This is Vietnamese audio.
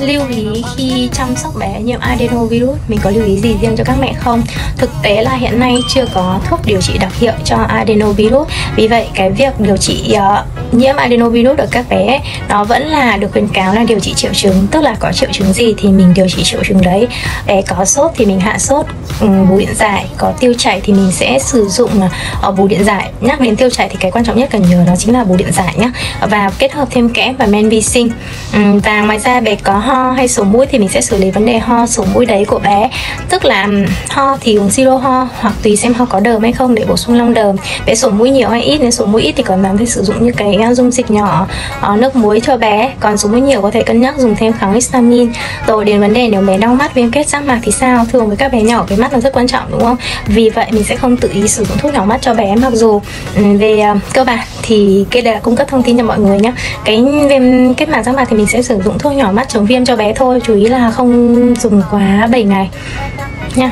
lưu ý khi chăm sóc bé nhiễm adenovirus mình có lưu ý gì riêng cho các mẹ không? Thực tế là hiện nay chưa có thuốc điều trị đặc hiệu cho adenovirus. Vì vậy cái việc điều trị uh, nhiễm adenovirus ở các bé, nó vẫn là được khuyến cáo là điều trị triệu chứng, tức là có triệu chứng gì thì mình điều trị triệu chứng đấy. Bé có sốt thì mình hạ sốt ừ, bù điện giải. Có tiêu chảy thì mình sẽ sử dụng ở bù điện giải. Nhắc đến tiêu chảy thì cái quan trọng nhất cần nhớ đó chính là bù điện giải nhé và kết hợp thêm kẽm và men vi sinh. Ừ, và ngoài ra bé có ho hay sổ mũi thì mình sẽ xử lý vấn đề ho, sổ mũi đấy của bé. Tức là ừ, ho thì uống siro ho, hoặc tùy xem ho có đờm hay không để bổ sung long đờm. Bé sổ mũi nhiều hay ít, nếu sổ mũi ít thì còn bạn phải sử dụng như cái dung dịch nhỏ uh, nước muối cho bé. Còn số muối nhiều có thể cân nhắc dùng thêm kháng histamine. Rồi đến vấn đề nếu bé đau mắt viêm kết giác mạc thì sao? Thường với các bé nhỏ cái mắt là rất quan trọng đúng không? Vì vậy mình sẽ không tự ý sử dụng thuốc nhỏ mắt cho bé. Mặc dù ừ, về uh, cơ bản thì cái đây là cung cấp thông tin cho mọi người nhé cái viêm kết mạc giác mạc thì mình sẽ sử dụng thuốc nhỏ mắt chống viêm cho bé thôi chú ý là không dùng quá 7 ngày nha